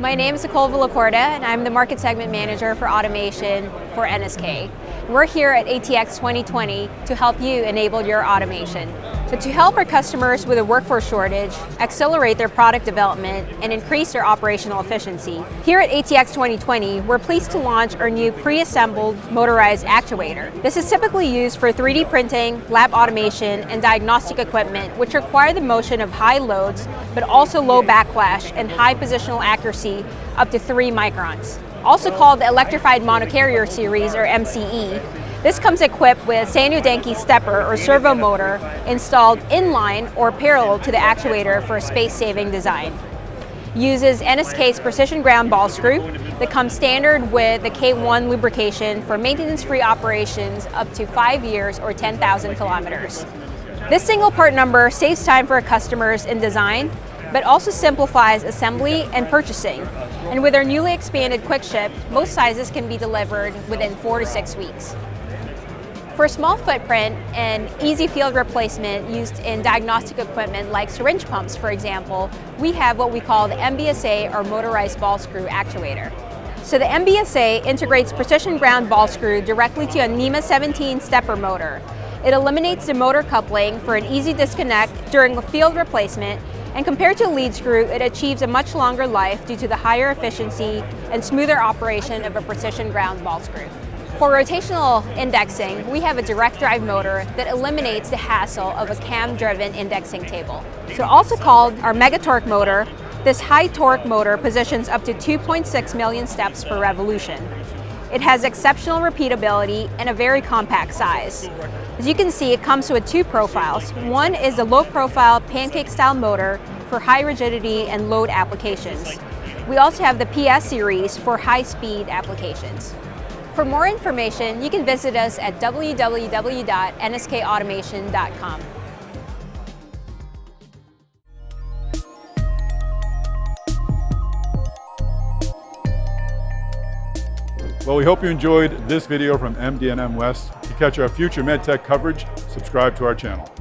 My name is Nicole Villacorta and I'm the Market Segment Manager for Automation for NSK. We're here at ATX 2020 to help you enable your automation. So to help our customers with a workforce shortage, accelerate their product development, and increase their operational efficiency, here at ATX 2020, we're pleased to launch our new pre-assembled motorized actuator. This is typically used for 3D printing, lab automation, and diagnostic equipment, which require the motion of high loads, but also low backlash and high positional accuracy up to 3 microns also called the Electrified Monocarrier Series or MCE. This comes equipped with Sanyo Denki stepper or servo motor installed inline or parallel to the actuator for a space-saving design. Uses NSK's precision ground ball screw that comes standard with the K1 lubrication for maintenance-free operations up to five years or 10,000 kilometers. This single part number saves time for customers in design but also simplifies assembly and purchasing. And with our newly expanded quick ship, most sizes can be delivered within four to six weeks. For small footprint and easy field replacement used in diagnostic equipment like syringe pumps, for example, we have what we call the MBSA or motorized ball screw actuator. So the MBSA integrates precision ground ball screw directly to a NEMA 17 stepper motor. It eliminates the motor coupling for an easy disconnect during field replacement and compared to a lead screw, it achieves a much longer life due to the higher efficiency and smoother operation of a precision ground ball screw. For rotational indexing, we have a direct drive motor that eliminates the hassle of a cam-driven indexing table. So also called our Megatorque motor, this high torque motor positions up to 2.6 million steps per revolution. It has exceptional repeatability and a very compact size. As you can see, it comes with two profiles. One is a low-profile pancake-style motor for high rigidity and load applications. We also have the PS series for high-speed applications. For more information, you can visit us at www.nskautomation.com. Well, we hope you enjoyed this video from MD&M West. To catch our future MedTech coverage, subscribe to our channel.